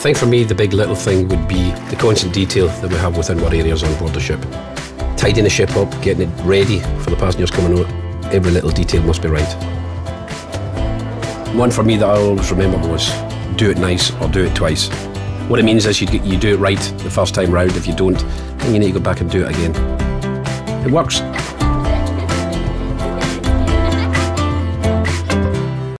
I think for me, the big little thing would be the constant detail that we have within our areas on board the ship. Tidying the ship up, getting it ready for the passengers coming out, every little detail must be right. One for me that I always remember was do it nice or do it twice. What it means is you, you do it right the first time round. If you don't, then you need to go back and do it again. It works